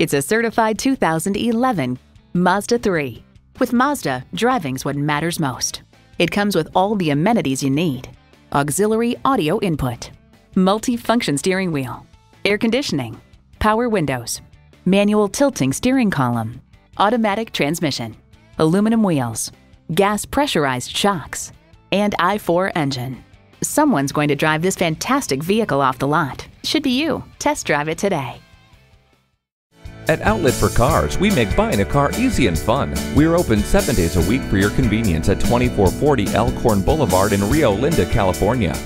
It's a certified 2011 Mazda 3. With Mazda, driving's what matters most. It comes with all the amenities you need. Auxiliary audio input, multi-function steering wheel, air conditioning, power windows, manual tilting steering column, automatic transmission, aluminum wheels, gas pressurized shocks, and i4 engine. Someone's going to drive this fantastic vehicle off the lot. Should be you. Test drive it today. At Outlet for Cars, we make buying a car easy and fun. We're open seven days a week for your convenience at 2440 Elkhorn Boulevard in Rio Linda, California.